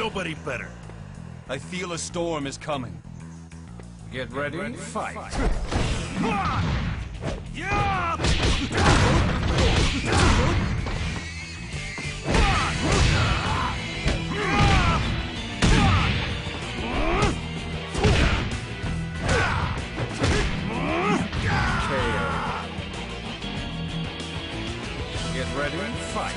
nobody better. I feel a storm is coming. Get ready, and fight. KO. Get ready, and fight.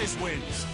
This wins.